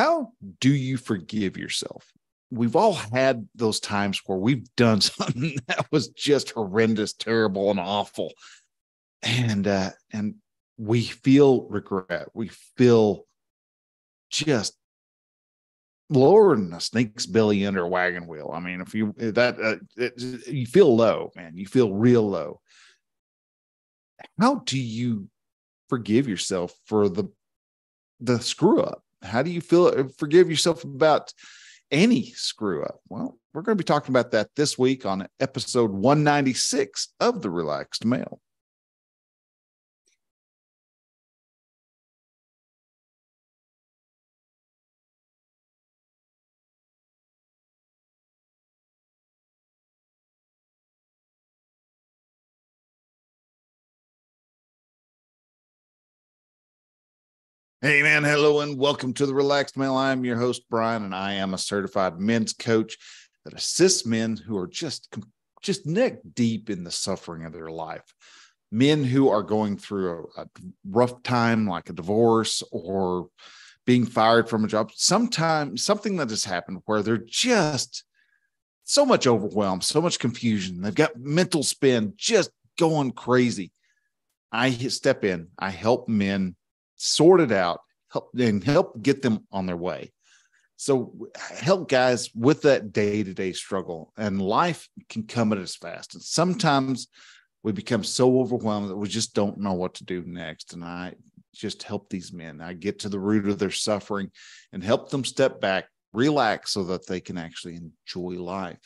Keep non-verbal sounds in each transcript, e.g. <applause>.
How do you forgive yourself? We've all had those times where we've done <laughs> something that was just horrendous, terrible, and awful. And uh, and we feel regret. We feel just lower than a snake's belly under a wagon wheel. I mean, if you that uh, it, you feel low, man, you feel real low. How do you forgive yourself for the the screw up? How do you feel uh, forgive yourself about any screw up? Well, we're going to be talking about that this week on episode 196 of the Relaxed Male. Hey, man. Hello and welcome to the Relaxed Male. I am your host, Brian, and I am a certified men's coach that assists men who are just, just neck deep in the suffering of their life. Men who are going through a, a rough time, like a divorce or being fired from a job. Sometimes something that has happened where they're just so much overwhelmed, so much confusion. They've got mental spin just going crazy. I step in, I help men sort it out, help and help get them on their way. So help guys with that day-to-day struggle. And life can come at us fast. And sometimes we become so overwhelmed that we just don't know what to do next. And I just help these men. I get to the root of their suffering and help them step back, relax so that they can actually enjoy life.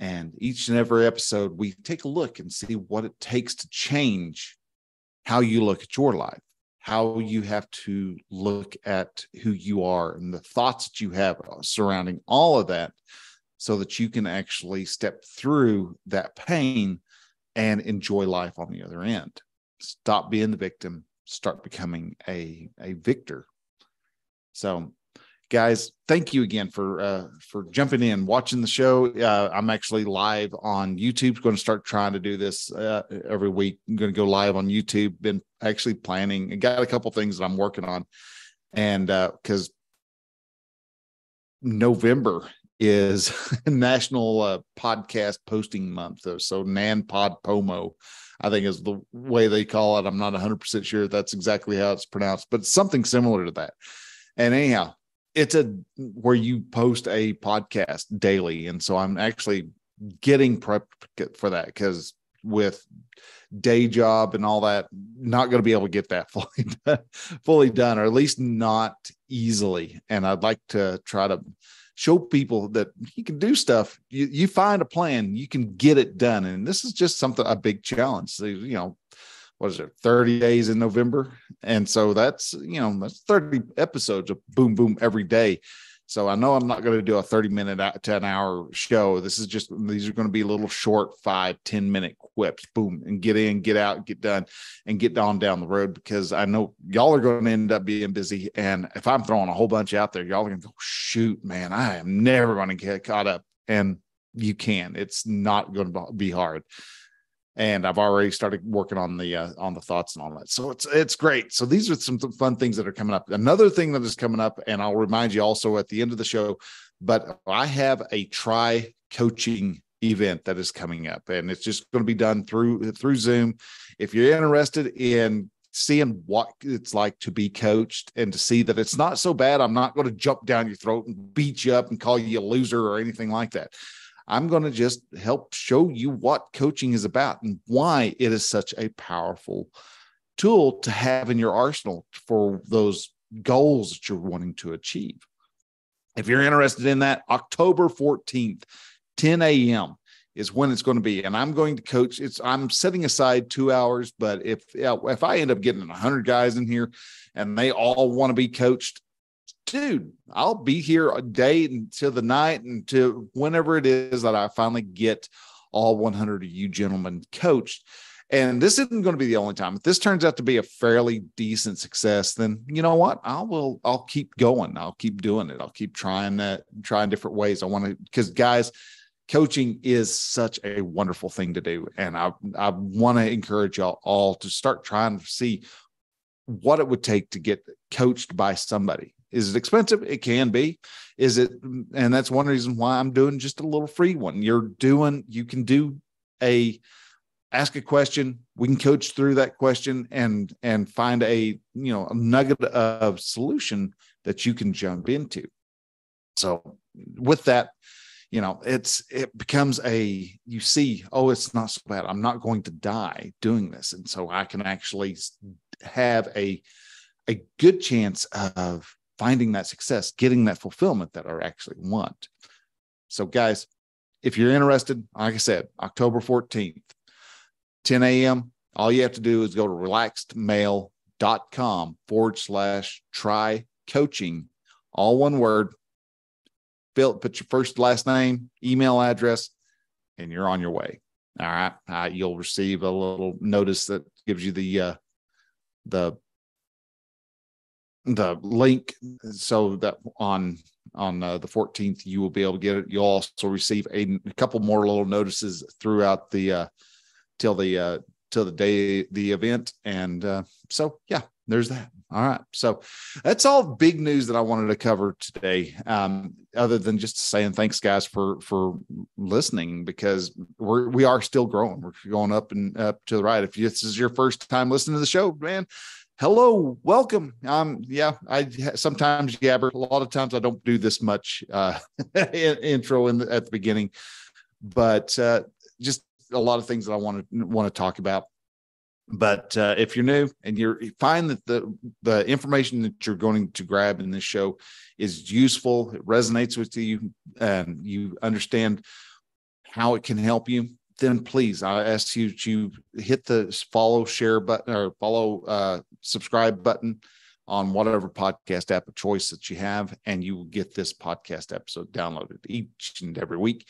And each and every episode, we take a look and see what it takes to change how you look at your life how you have to look at who you are and the thoughts that you have surrounding all of that so that you can actually step through that pain and enjoy life on the other end. Stop being the victim, start becoming a, a victor. So guys thank you again for uh, for jumping in watching the show. Uh, i'm actually live on youtube. Going to start trying to do this uh, every week. I'm going to go live on youtube. Been actually planning and got a couple things that i'm working on. And because uh, november is <laughs> national uh, podcast posting month so nan pod pomo i think is the way they call it. I'm not 100% sure that's exactly how it's pronounced but something similar to that. And anyhow it's a where you post a podcast daily. And so i'm actually getting prepped for that because with day job and all that not going to be able to get that <laughs> fully done, fully done or at least not easily. And i'd like to try to show people that you can do stuff. You, you find a plan you can get it done. And this is just something a big challenge. So, you know what is it 30 days in november? And so that's you know that's 30 episodes of boom boom every day. So i know i'm not going to do a 30 minute uh, to an hour show. This is just these are going to be little short five ten minute quips boom and get in get out get done and get on down the road because i know y'all are going to end up being busy. And if i'm throwing a whole bunch out there y'all are going to go shoot man i am never going to get caught up. And you can it's not going to be hard and I've already started working on the uh, on the thoughts and all that. So it's it's great. So these are some fun things that are coming up. Another thing that is coming up, and I'll remind you also at the end of the show, but I have a try coaching event that is coming up, and it's just going to be done through through Zoom. If you're interested in seeing what it's like to be coached and to see that it's not so bad, I'm not going to jump down your throat and beat you up and call you a loser or anything like that. I'm going to just help show you what coaching is about and why it is such a powerful tool to have in your arsenal for those goals that you're wanting to achieve. If you're interested in that, October 14th, 10 a.m. is when it's going to be. And I'm going to coach. It's I'm setting aside two hours, but if if I end up getting 100 guys in here and they all want to be coached, dude, I'll be here a day until the night until whenever it is that I finally get all 100 of you gentlemen coached. And this isn't going to be the only time. If this turns out to be a fairly decent success, then you know what? I will. I'll keep going. I'll keep doing it. I'll keep trying that, trying different ways. I want to because guys, coaching is such a wonderful thing to do, and I I want to encourage y'all all to start trying to see what it would take to get coached by somebody Is it expensive? It can be. Is it? And that's one reason why I'm doing just a little free one. You're doing, you can do a ask a question we can coach through that question and and find a you know a nugget of solution that you can jump into so with that you know it's it becomes a you see oh it's not so bad i'm not going to die doing this and so i can actually have a a good chance of finding that success getting that fulfillment that i actually want so guys if you're interested like i said october 14th 10 a.m. All you have to do is go to relaxedmale.com forward slash try coaching, all one word. Fill, put your first, last name, email address, and you're on your way. All right. Uh, you'll receive a little notice that gives you the, uh, the, the link so that on on uh, the 14th you will be able to get it you'll also receive a, a couple more little notices throughout the uh, till the uh, till the day the event. And uh, so yeah, there's that. All right. So that's all big news that I wanted to cover today. Um, other than just saying thanks, guys, for for listening because we're we are still growing. We're going up and up to the right. If this is your first time listening to the show, man, hello, welcome. Um, yeah, I sometimes gabber. A lot of times I don't do this much uh, <laughs> intro in the, at the beginning, but uh, just a lot of things that I want to want to talk about. But uh, if you're new and you're you find that the the information that you're going to grab in this show is useful, it resonates with you, and you understand how it can help you, then please I ask you to hit the follow, share button or follow, uh, subscribe button on whatever podcast app of choice that you have, and you will get this podcast episode downloaded each and every week.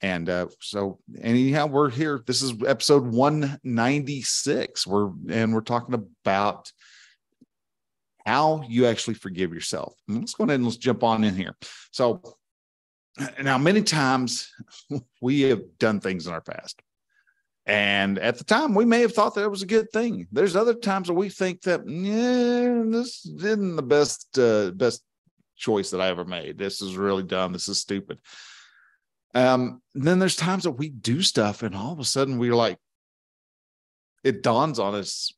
And uh, so, anyhow, we're here. This is episode 196. We're and we're talking about how you actually forgive yourself. Let's go ahead and let's jump on in here. So, now, many times we have done things in our past. And at the time, we may have thought that it was a good thing. There's other times where we think that, yeah, this isn't the best uh, best choice that I ever made. This is really dumb. This is stupid. Um, then there's times that we do stuff and all of a sudden we're like, it dawns on us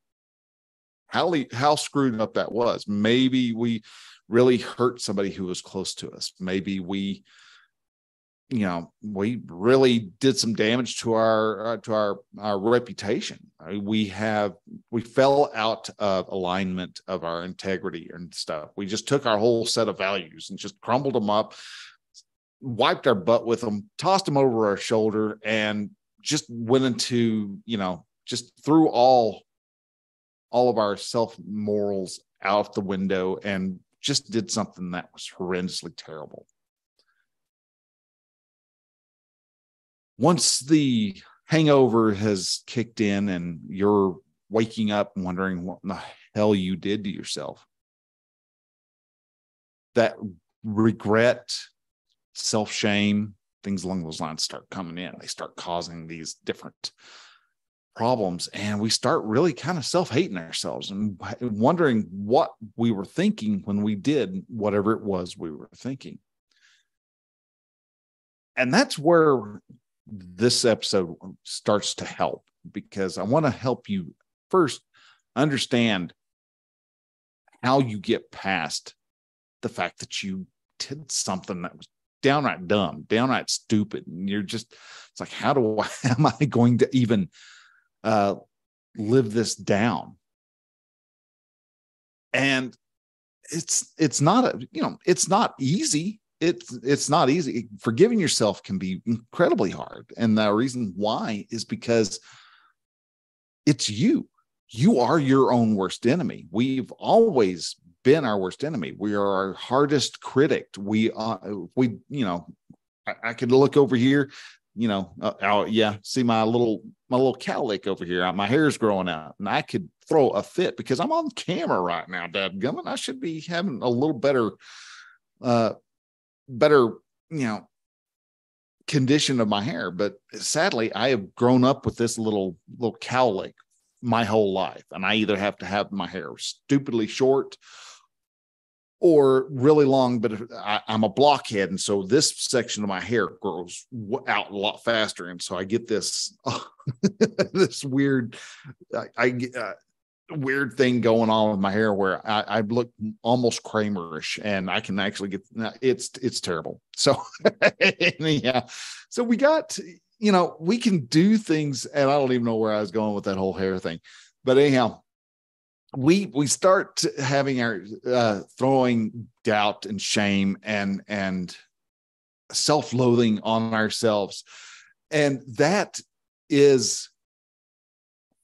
how how screwed up that was. Maybe we really hurt somebody who was close to us. Maybe we, you know, we really did some damage to our uh, to our our reputation. we have we fell out of alignment of our integrity and stuff. We just took our whole set of values and just crumbled them up wiped our butt with them, tossed them over our shoulder, and just went into, you know, just threw all all of our self morals out the window and just did something that was horrendously terrible. Once the hangover has kicked in and you're waking up wondering what the hell you did to yourself, that regret self shame, things along those lines start coming in. They start causing these different problems. And we start really kind of self hating ourselves and wondering what we were thinking when we did whatever it was we were thinking. And that's where this episode starts to help because I want to help you first understand how you get past the fact that you did something that was downright dumb, downright stupid. And you're just, it's like, how do I, <laughs> am I going to even uh, live this down? And it's, it's not a, you know, it's not easy. It's, it's not easy. Forgiving yourself can be incredibly hard. And the reason why is because it's you. You are your own worst enemy. We've always been our worst enemy. We are our hardest critic. We, uh, we, you know, I, I could look over here, you know, uh, oh, yeah, see my little, my little cowlick over here. My hair's growing out and I could throw a fit because I'm on camera right now, Dad Gummit. I should be having a little better, uh, better, you know, condition of my hair. But sadly, I have grown up with this little, little cowlick my whole life. And I either have to have my hair stupidly short or really long, but I, am a blockhead, and so this section of my hair grows out a lot faster, and so I get this <laughs> this weird, I, I uh, weird thing going on with my hair where I, I look almost Kramerish, and I can actually get it's it's terrible. So <laughs> yeah, so we got you know we can do things, and I don't even know where I was going with that whole hair thing, but anyhow we we start having our uh, throwing doubt and shame and and self-loathing on ourselves. And that is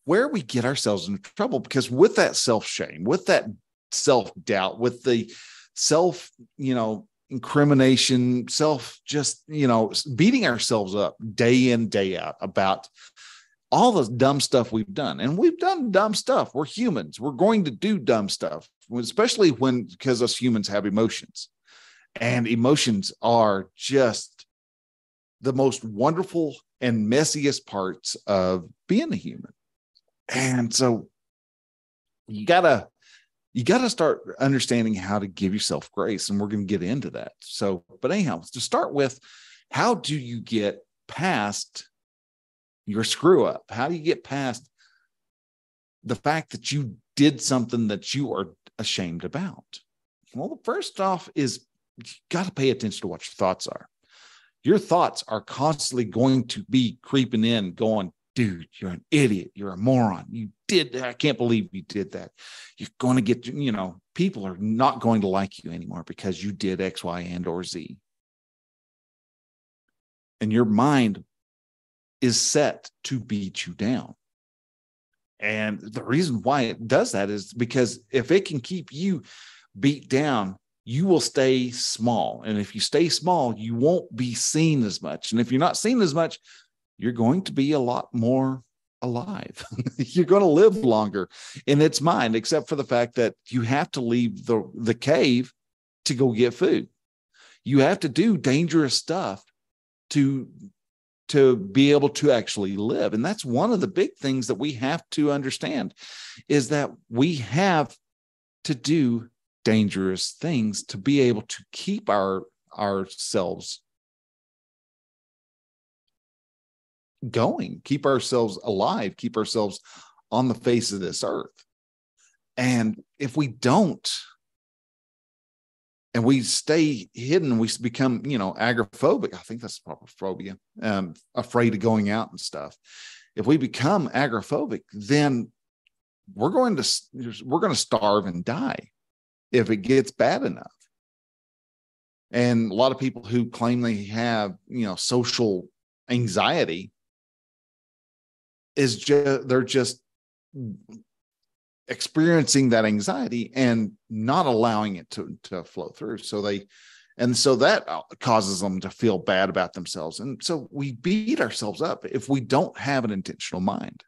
where we get ourselves into trouble because with that self-shame with that self-doubt with the self you know incrimination self just you know beating ourselves up day in day out about all the dumb stuff we've done. And we've done dumb stuff. We're humans. We're going to do dumb stuff, especially when because us humans have emotions. And emotions are just the most wonderful and messiest parts of being a human. And so you gotta you got to start understanding how to give yourself grace and we're to get into that so but anyhow to start with how do you get past your screw up? How do you get past the fact that you did something that you are ashamed about? Well, first off is you got to pay attention to what your thoughts are. Your thoughts are constantly going to be creeping in, going, dude, you're an idiot. You're a moron. You did I can't believe you did that. You're going to get, you know, people are not going to like you anymore because you did X, Y, and or Z. And your mind is set to beat you down. And the reason why it does that is because if it can keep you beat down, you will stay small. And if you stay small, you won't be seen as much. And if you're not seen as much, you're going to be a lot more alive. <laughs> you're going to live longer in its mind, except for the fact that you have to leave the, the cave to go get food. You have to do dangerous stuff to to be able to actually live and that's one of the big things that we have to understand is that we have to do dangerous things to be able to keep our ourselves going keep ourselves alive keep ourselves on the face of this earth. And if we don't and we stay hidden we become you know agoraphobic i think that's proper phobia um, afraid of going out and stuff. If we become agoraphobic then we're going to we're going to starve and die if it gets bad enough. And a lot of people who claim they have you know social anxiety is just they're just experiencing that anxiety and not allowing it to, to flow through. So they, and so that uh, causes them to feel bad about themselves. And so we beat ourselves up if we don't have an intentional mind.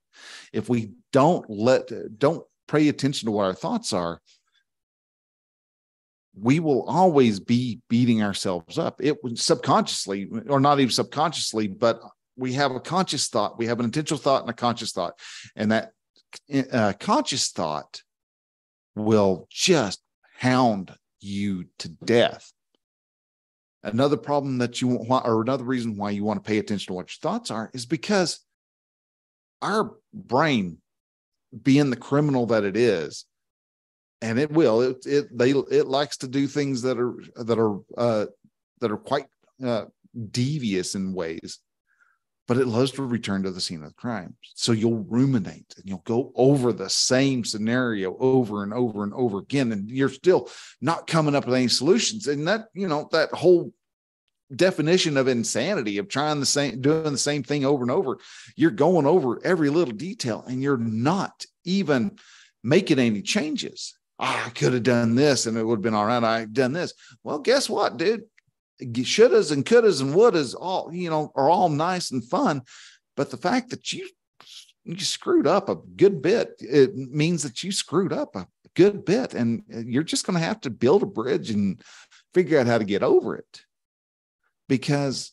If we don't let, don't pay attention to what our thoughts are, we will always be beating ourselves up. It was subconsciously, or not even subconsciously, but we have a conscious thought, we have an intentional thought and a conscious thought. And that uh, conscious thought will just hound you to death. Another problem that you want, or another reason why you want to pay attention to what your thoughts are, is because our brain, being the criminal that it is, and it will, it it they it likes to do things that are that are uh, that are quite uh, devious in ways but it loves to return to the scene of the crime. So you'll ruminate and you'll go over the same scenario over and over and over again, and you're still not coming up with any solutions. And that, you know, that whole definition of insanity of trying the same, doing the same thing over and over, you're going over every little detail and you're not even making any changes. Oh, I could have done this and it would have been all right. I done this. Well, guess what, dude? Shouldas and couldas and wouldas all you know are all nice and fun but the fact that you you screwed up a good bit it means that you screwed up a good bit and uh, you're just going to have to build a bridge and figure out how to get over it. Because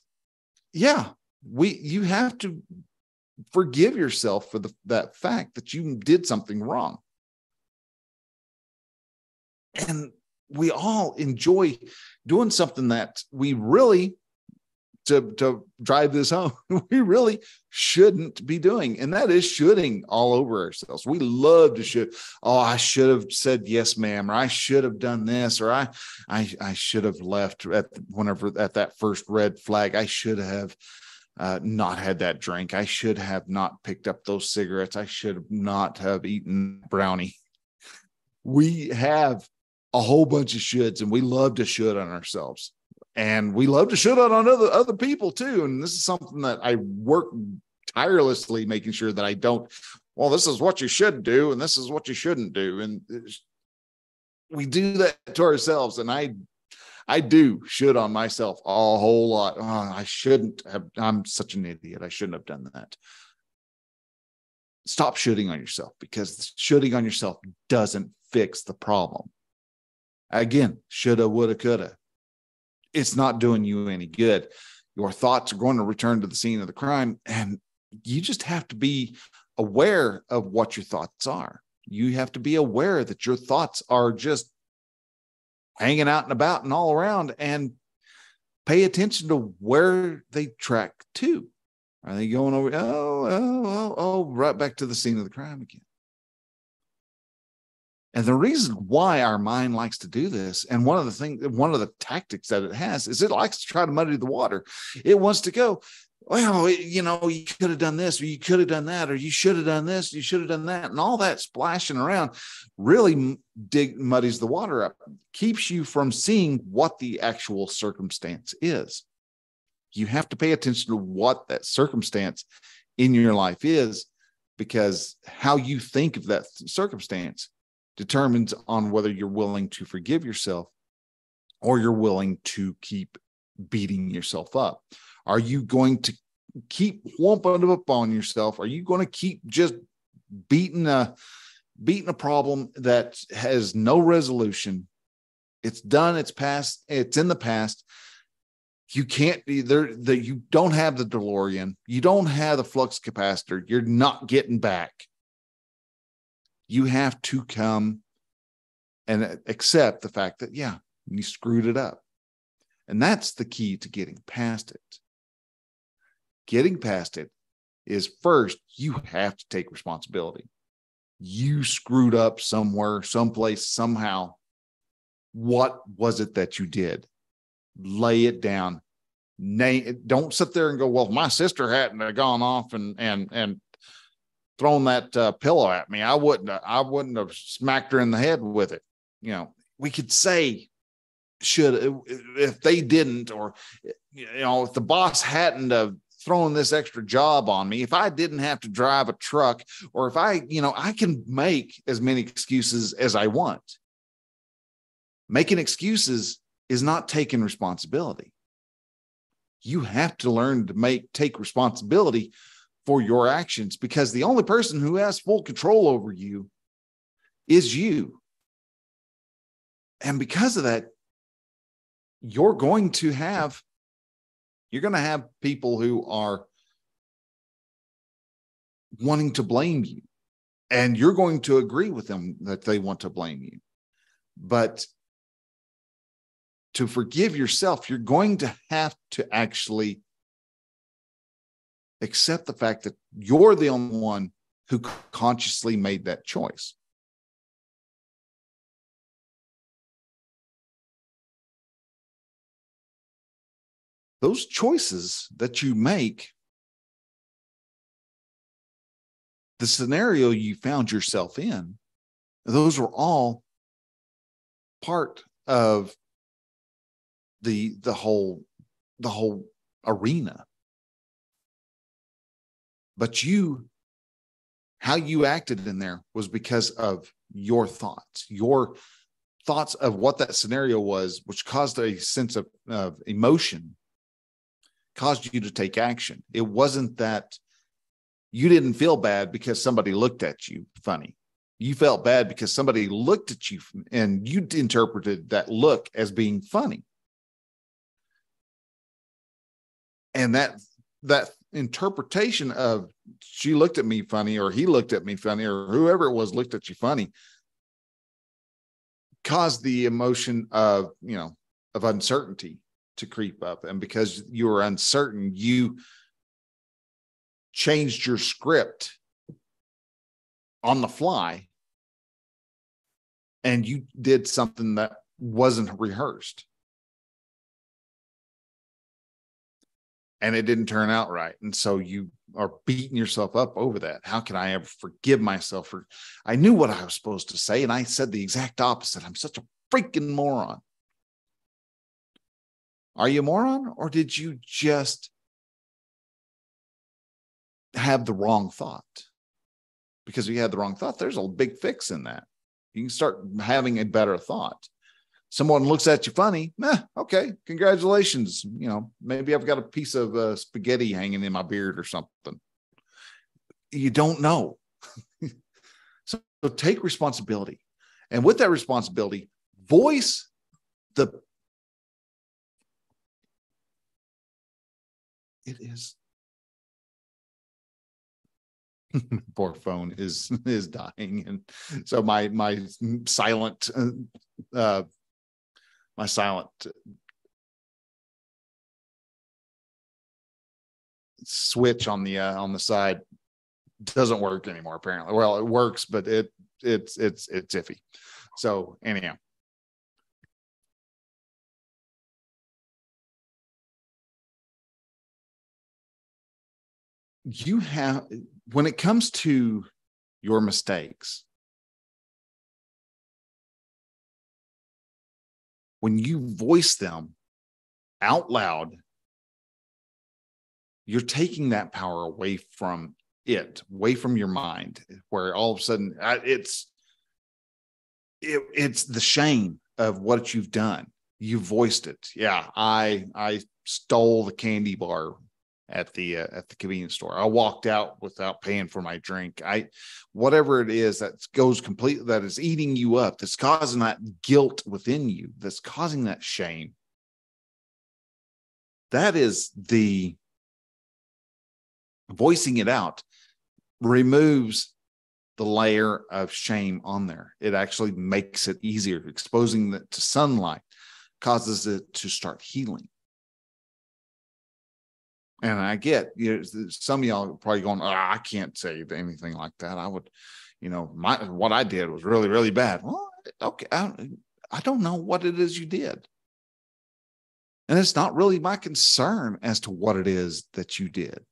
yeah we you have to forgive yourself for the that fact that you did something wrong. And we all enjoy doing something that we really to to drive this home <laughs> we really shouldn't be doing. And that is shooting all over ourselves. We love to shoot oh i should have said yes ma'am or i should have done this or i i, I should have left at whenever at that first red flag. I should have uh, not had that drink. I should have not picked up those cigarettes. I should not have eaten brownie. We have a whole bunch of shoulds and we love to should on ourselves and we love to shit on other other people too. And this is something that I work tirelessly making sure that I don't. Well, this is what you should do, and this is what you shouldn't do, and we do that to ourselves. And I, I do should on myself a whole lot. Oh, I shouldn't have. I'm such an idiot. I shouldn't have done that. Stop shooting on yourself because shooting on yourself doesn't fix the problem. Again, shoulda, woulda, coulda it's not doing you any good. Your thoughts are going to return to the scene of the crime, and you just have to be aware of what your thoughts are. You have to be aware that your thoughts are just hanging out and about and all around, and pay attention to where they track to. Are they going over? Oh, oh, oh, oh, right back to the scene of the crime again. And the reason why our mind likes to do this, and one of the things, one of the tactics that it has is it likes to try to muddy the water. It wants to go, well, you know, you could have done this, or you could have done that, or you should have done this, you should have done that, and all that splashing around really dig muddies the water up, keeps you from seeing what the actual circumstance is. You have to pay attention to what that circumstance in your life is, because how you think of that circumstance determines on whether you're willing to forgive yourself or you're willing to keep beating yourself up. Are you going to keep whumping up on yourself? Are you going to keep just beating a beating a problem that has no resolution? It's done, it's past, it's in the past. You can't be there that you don't have the DeLorean, you don't have the flux capacitor, you're not getting back you have to come and accept the fact that, yeah, you screwed it up. And that's the key to getting past it. Getting past it is first, you have to take responsibility. You screwed up somewhere, someplace, somehow. What was it that you did? Lay it down. Name, don't sit there and go, well, my sister hadn't gone off and and and thrown that uh, pillow at me, I wouldn't I wouldn't have smacked her in the head with it. You know, we could say should if they didn't, or you know, if the boss hadn't have thrown this extra job on me, if I didn't have to drive a truck, or if I, you know, I can make as many excuses as I want. Making excuses is not taking responsibility. You have to learn to make take responsibility for your actions because the only person who has full control over you is you. And because of that, you're going to have you're going to have people who are wanting to blame you and you're going to agree with them that they want to blame you but to forgive yourself you're going to have to actually accept the fact that you're the only one who consciously made that choice. Those choices that you make, the scenario you found yourself in, those were all part of the the whole the whole arena but you, how you acted in there was because of your thoughts, your thoughts of what that scenario was, which caused a sense of, of emotion, caused you to take action. It wasn't that you didn't feel bad because somebody looked at you funny. You felt bad because somebody looked at you and you interpreted that look as being funny. And that that interpretation of she looked at me funny or he looked at me funny or whoever it was looked at you funny caused the emotion of you know of uncertainty to creep up. And because you were uncertain you changed your script on the fly and you did something that wasn't rehearsed and it didn't turn out right. And so you are beating yourself up over that. How can i ever forgive myself for i knew what i was supposed to say and i said the exact opposite. I'm such a freaking moron. Are you a moron or did you just have the wrong thought? Because you had the wrong thought there's a big fix in that. You can start having a better thought someone looks at you funny, eh, okay, congratulations. You know, maybe I've got a piece of uh, spaghetti hanging in my beard or something. You don't know. <laughs> so, so take responsibility. And with that responsibility, voice the it is <laughs> poor phone is is dying and so my my silent uh, uh my silent switch on the uh, on the side doesn't work anymore apparently. Well it works but it it's it's it's iffy. So anyhow. You have when it comes to your mistakes when you voice them out loud, you're taking that power away from it, away from your mind, where all of a sudden uh, it's it, it's the shame of what you've done. You voiced it. Yeah, I I stole the candy bar at the uh, at the convenience store. I walked out without paying for my drink. I whatever it is that goes completely that is eating you up, that's causing that guilt within you, that's causing that shame. That is the voicing it out removes the layer of shame on there. It actually makes it easier. Exposing it to sunlight causes it to start healing. And I get, you know, some of y'all probably going, oh, I can't say anything like that. I would, you know, my what I did was really, really bad. Well, okay, I, I don't know what it is you did. And it's not really my concern as to what it is that you did.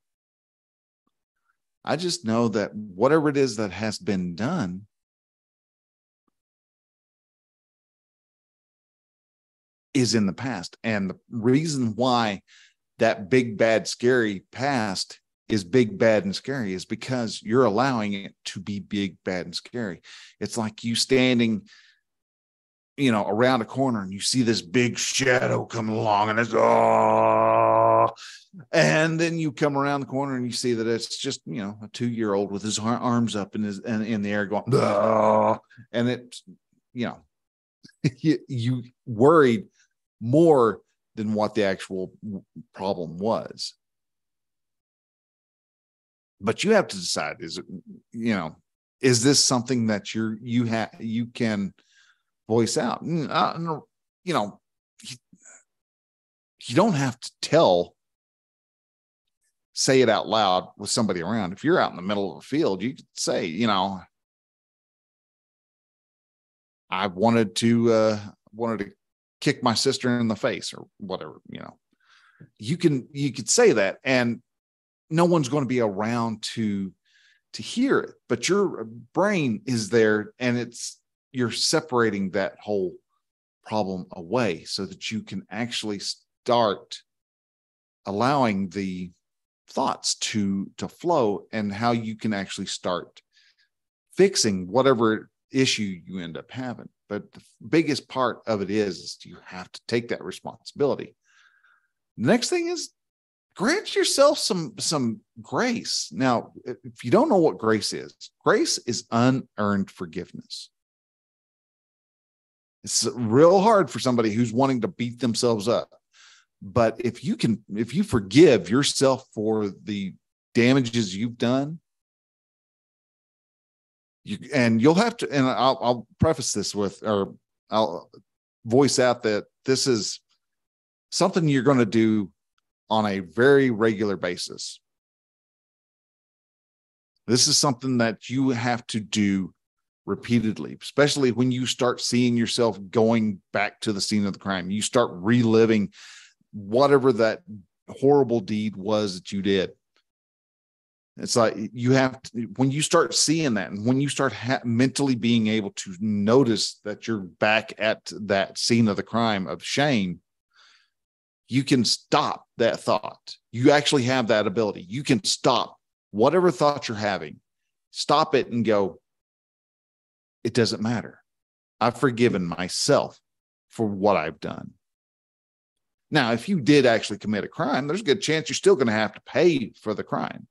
I just know that whatever it is that has been done, is in the past. And the reason why that big, bad, scary past is big, bad, and scary is because you're allowing it to be big, bad, and scary. It's like you standing, you know, around a corner and you see this big shadow coming along and it's, oh, and then you come around the corner and you see that it's just, you know, a two year old with his arms up in his, in, in the air going, oh, and it's, you know, <laughs> you, you worried more than what the actual problem was. But you have to decide is it, you know, is this something that you're, you have, you can voice out? Uh, you know, you, don't have to tell, say it out loud with somebody around. If you're out in the middle of a field, you could say, you know, I wanted to, uh, wanted to kick my sister in the face or whatever, you know. You can you could say that and no one's going to be around to to hear it, but your brain is there and it's you're separating that whole problem away so that you can actually start allowing the thoughts to to flow and how you can actually start fixing whatever issue you end up having but the biggest part of it is, is you have to take that responsibility. The next thing is grant yourself some some grace. Now, if you don't know what grace is, grace is unearned forgiveness. It's real hard for somebody who's wanting to beat themselves up. But if you can, if you forgive yourself for the damages you've done, you, and you'll have to and I'll, I'll preface this with or I'll voice out that this is something you're going to do on a very regular basis. This is something that you have to do repeatedly, especially when you start seeing yourself going back to the scene of the crime. You start reliving whatever that horrible deed was that you did. It's like you have to, when you start seeing that and when you start ha- mentally being able to notice that you're back at that scene of the crime of shame, you can stop that thought. You actually have that ability. You can stop whatever thought you're having, stop it and go, it doesn't matter. I've forgiven myself for what I've done. Now, if you did actually commit a crime, there's a good chance you're still going to have to pay for the crime.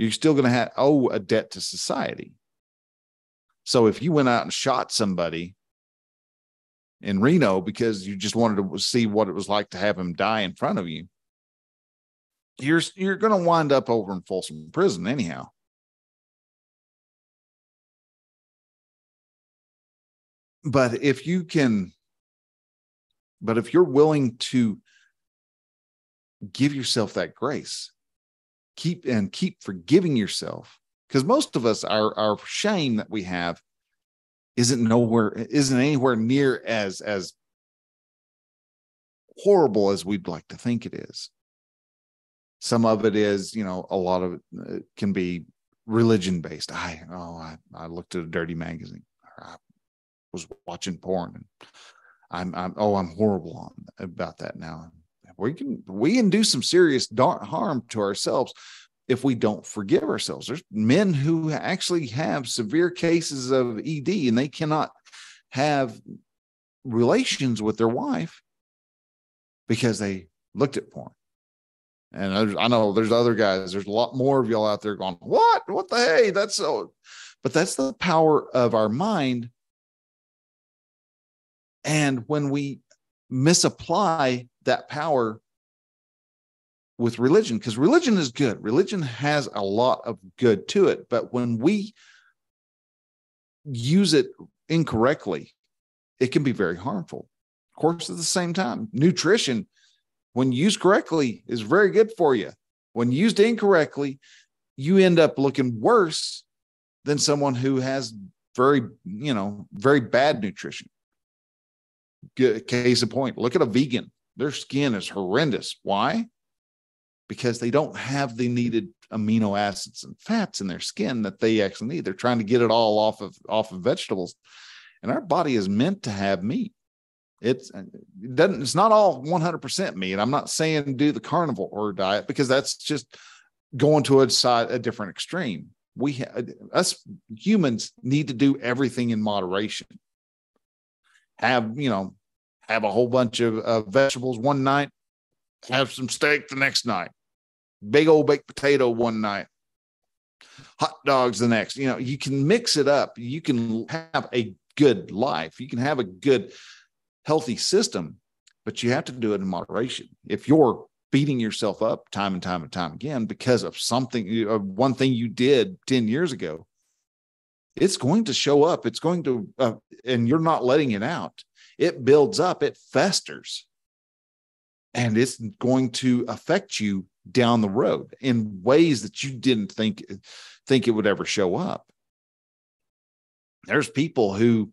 You're still going to have owe a debt to society. So if you went out and shot somebody in Reno because you just wanted to see what it was like to have him die in front of you, you're you're going to wind up over in Folsom Prison anyhow. But if you can, but if you're willing to give yourself that grace, keep and keep forgiving yourself, because most of us, our our shame that we have, isn't nowhere isn't anywhere near as as horrible as we'd like to think it is. Some of it is you know a lot of it uh, can be religion based i oh I, I looked at a dirty magazine. I was watching porn and i'm i'm oh i'm horrible on about that now we can we can do some serious harm to ourselves if we don't forgive ourselves there's men who actually have severe cases of ed and they cannot have relations with their wife because they looked at porn and I know there's other guys, there's a lot more of y'all out there going, What? What the hey? That's so, but that's the power of our mind. And when we misapply that power with religion, because religion is good, religion has a lot of good to it. But when we use it incorrectly, it can be very harmful. Of course, at the same time, nutrition when used correctly, is very good for you. When used incorrectly, you end up looking worse than someone who has very, you know, very bad nutrition. Case in point, look at a vegan. Their skin is horrendous. Why? Because they don't have the needed amino acids and fats in their skin that they actually need. They're trying to get it all off of off of vegetables. And our body is meant to have meat. It's uh, it doesn't it's not all 100% meat. I'm not saying do the carnivore diet because that's just going to a side a different extreme. We us humans need to do everything in moderation. Have, you know, have a whole bunch of uh, vegetables one night, have some steak the next night. Big old baked potato one night. Hot dogs the next. You know, you can mix it up. You can have a good life. You can have a good healthy system, but you have to do it in moderation. If you're beating yourself up time and time and time again because of something, one thing you did 10 years ago, it's going to show up. It's going to, uh, and you're not letting it out. It builds up, it festers, and it's going to affect you down the road in ways that you didn't think think it would ever show up. There's people who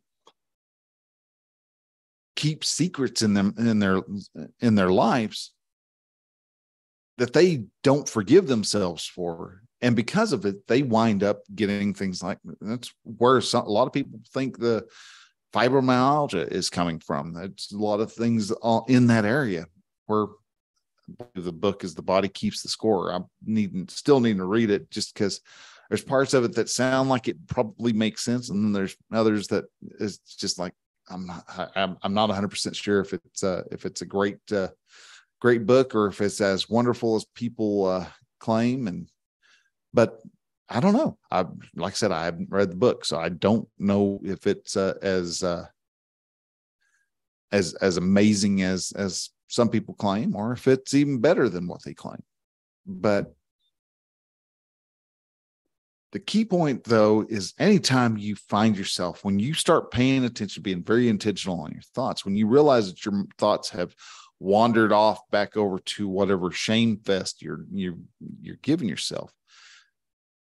keep secrets in them in their in their lives that they don't forgive themselves for and because of it they wind up getting things like that's where a lot of people think the fibromyalgia is coming from that's a lot of things all in that area where the book is the body keeps the score i need still need to read it just because there's parts of it that sound like it probably makes sense and then there's others that is just like I'm not I'm, I'm not 100 percent sure if it's uh, if it's a great uh, great book or if it's as wonderful as people uh, claim. And but I don't know. I like I said, I haven't read the book, so I don't know if it's uh, as uh, as as amazing as as some people claim, or if it's even better than what they claim. But The key point, though, is anytime you find yourself, when you start paying attention, being very intentional on your thoughts, when you realize that your thoughts have wandered off back over to whatever shame fest you're you're you're giving yourself,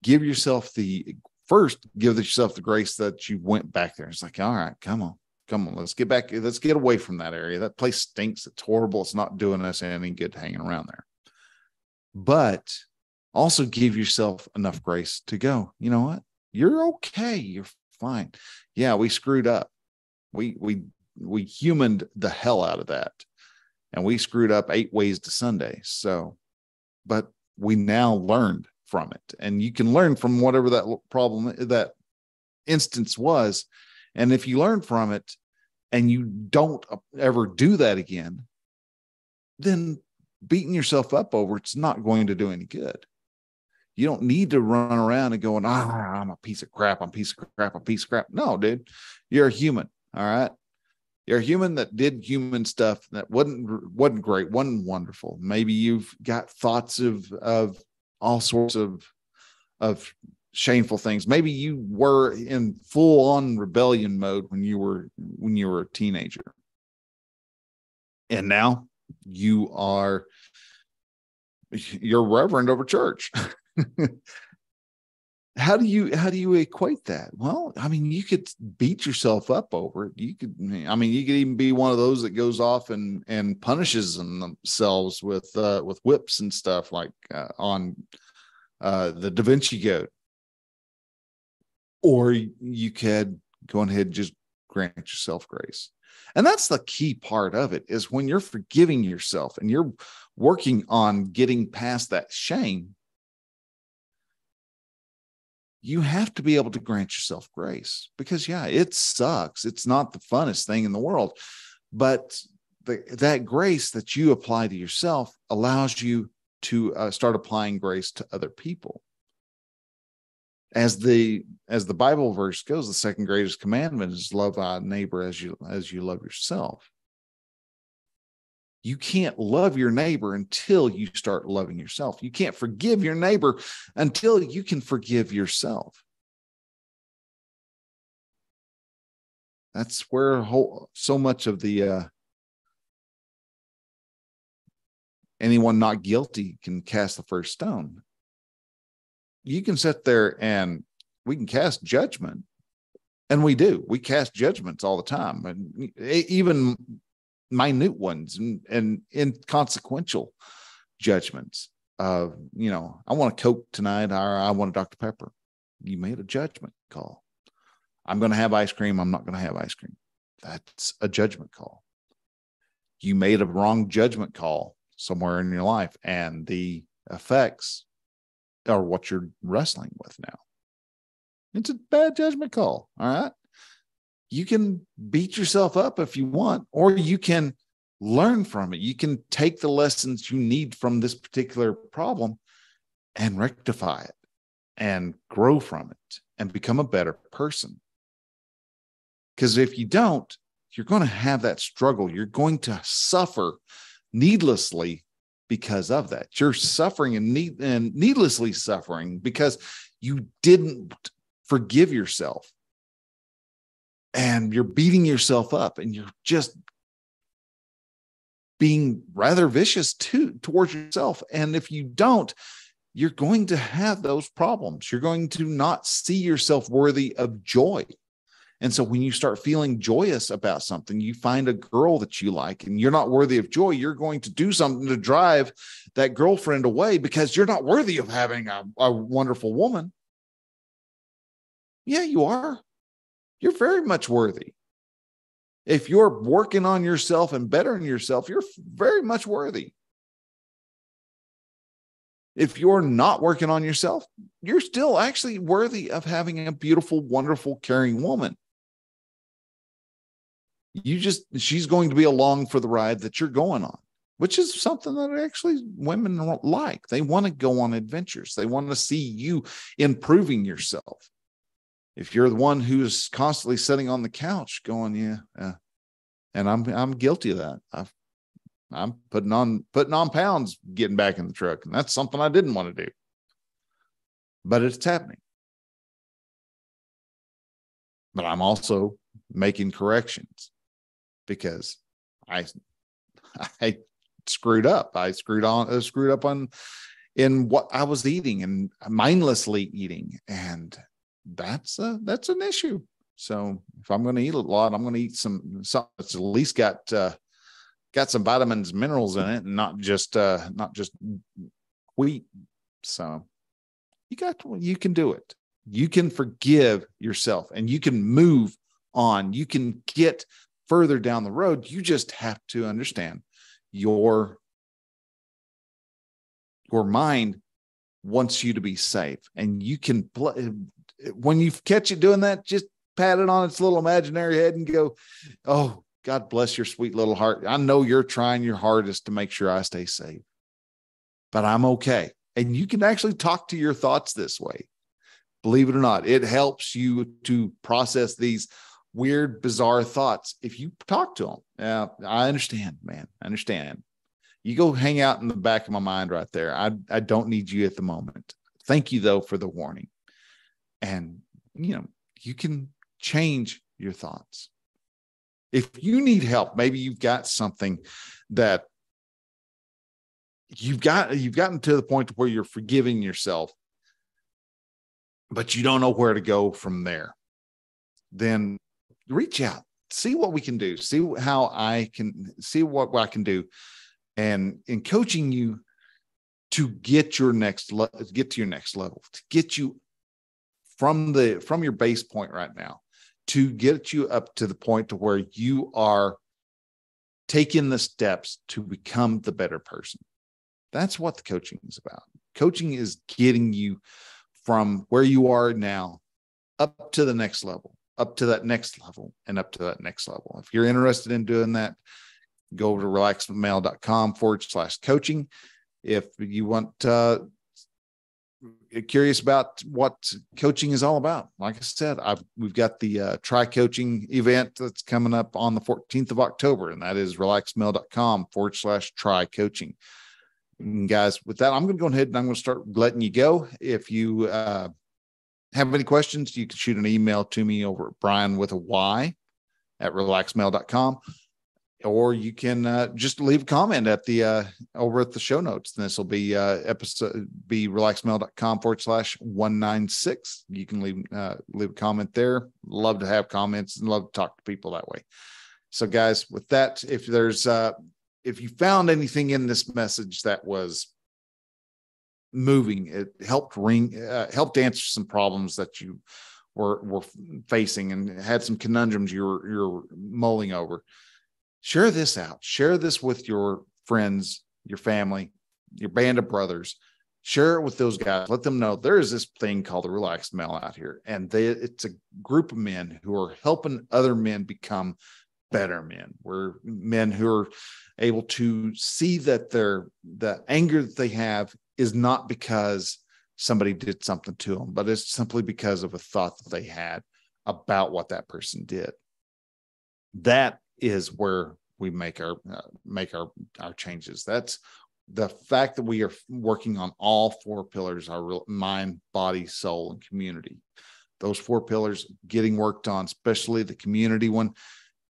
give yourself the first give yourself the grace that you went back there. It's like, all right, come on, come on, let's get back, let's get away from that area. That place stinks. It's horrible. It's not doing us any good hanging around there. But also give yourself enough grace to go, you know what? You're okay. You're fine. Yeah, we screwed up. We we we humaned the hell out of that. And we screwed up eight ways to Sunday. So, but we now learned from it. And you can learn from whatever that problem that instance was. And if you learn from it and you don't ever do that again, then beating yourself up over it's not going to do any good. You don't need to run around and going, ah, I'm a piece of crap, I'm a piece of crap, I'm a piece of crap. No, dude, you're a human. All right. You're a human that did human stuff that wasn't wasn't great, wasn't wonderful. Maybe you've got thoughts of of all sorts of of shameful things. Maybe you were in full on rebellion mode when you were when you were a teenager. And now you are you're reverend over church. <laughs> how do you how do you equate that? Well i mean you could beat yourself up over it. You could i mean you could even be one of those that goes off and and punishes themselves with uh with whips and stuff like uh, on uh the da vinci code. Or you could go ahead and just grant yourself grace. And that's the key part of it is when you're forgiving yourself and you're working on getting past that shame you have to be able to grant yourself grace because yeah it sucks. It's not the funnest thing in the world but the, that grace that you apply to yourself allows you to uh, start applying grace to other people. As the as the bible verse goes the second greatest commandment is love thy neighbor as you as you love yourself you can't love your neighbor until you start loving yourself. You can't forgive your neighbor until you can forgive yourself. That's where whole, so much of the uh, anyone not guilty can cast the first stone. You can sit there and we can cast judgment, and we do. We cast judgments all the time, and even minute ones and, and inconsequential judgments of, you know, I want a Coke tonight or I want a Dr. Pepper. You made a judgment call. I'm going to have ice cream. I'm not going to have ice cream. That's a judgment call. You made a wrong judgment call somewhere in your life, and the effects are what you're wrestling with now. It's a bad judgment call. All right you can beat yourself up if you want, or you can learn from it. You can take the lessons you need from this particular problem and rectify it and grow from it and become a better person. Because if you don't, you're going to have that struggle. You're going to suffer needlessly because of that. You're suffering and, need, and needlessly suffering because you didn't forgive yourself and you're beating yourself up and you're just being rather vicious too towards yourself. And if you don't you're going to have those problems. You're going to not see yourself worthy of joy. And so when you start feeling joyous about something you find a girl that you like and you're not worthy of joy you're going to do something to drive that girlfriend away because you're not worthy of having a, a wonderful woman. Yeah you are you're very much worthy. If you're working on yourself and bettering yourself, you're very much worthy. If you're not working on yourself, you're still actually worthy of having a beautiful, wonderful, caring woman. You just, she's going to be along for the ride that you're going on, which is something that actually women like. They want to go on adventures, they want to see you improving yourself if you're the one who's constantly sitting on the couch going, yeah, yeah. and I'm I'm guilty of that. I've I'm putting on putting on pounds getting back in the truck, and that's something I didn't want to do. But it's happening. but I'm also making corrections because I I screwed up. I screwed on uh, screwed up on in what I was eating and mindlessly eating, and that's a, that's an issue. So if I'm going to eat a lot, I'm going to eat some something that's at least got uh, got some vitamins, minerals in it, and not just uh, not just wheat. So you got you can do it. You can forgive yourself, and you can move on. You can get further down the road. You just have to understand your your mind wants you to be safe, and you can when you catch it doing that, just pat it on its little imaginary head and go, "Oh, God bless your sweet little heart. I know you're trying your hardest to make sure I stay safe, but I'm okay." And you can actually talk to your thoughts this way. Believe it or not, it helps you to process these weird, bizarre thoughts if you talk to them. Yeah, I understand, man. I understand. You go hang out in the back of my mind right there. I, I don't need you at the moment. Thank you, though, for the warning. And, you know, you can change your thoughts. If you need help, maybe you've got something that you've got you've gotten to the point where you're forgiving yourself but you don't know where to go from there then reach out. See what we can do. See how i can see what, what i can do. And in coaching you to get your next le- get to your next level to get you from the from your base point right now to get you up to the point to where you are taking the steps to become the better person that's what the coaching is about coaching is getting you from where you are now up to the next level up to that next level and up to that next level. If you're interested in doing that, go over to relaxedmale.com forward slash coaching. If you want uh, curious about what coaching is all about, like I said, I've, we've got the uh, try coaching event that's coming up on the 14th of October, and that is relaxedmale.com forward slash try coaching. Guys, with that, I'm going to go ahead and I'm going to start letting you go. If you uh, have any questions, you can shoot an email to me over at Brian with a Y at relaxedmale.com. Or you can uh, just leave a comment at the uh, over at the show notes. And this will be uh, episode be relaxedmale.com forward slash 196. You can leave uh, leave a comment there. Love to have comments and love to talk to people that way. So, guys, with that, if there's uh, if you found anything in this message that was moving. It helped ring, uh, helped answer some problems that you were were facing and had some conundrums you were you're mulling over. Share this out. Share this with your friends, your family, your band of brothers. Share it with those guys. Let them know there is this thing called the relaxed male out here, and they, it's a group of men who are helping other men become better men. We're men who are able to see that their the anger that they have is not because somebody did something to them, but it's simply because of a thought that they had about what that person did. That is where we make our uh, make our our changes. That's the fact that we are working on all four pillars: our mind, body, soul, and community. Those four pillars getting worked on, especially the community one,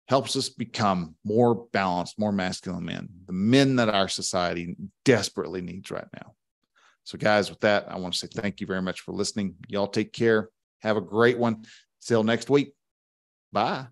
helps us become more balanced, more masculine men, the men that our society desperately needs right now. So, guys, with that, I want to say thank you very much for listening. Y'all take care. Have a great one. Till next week. Bye.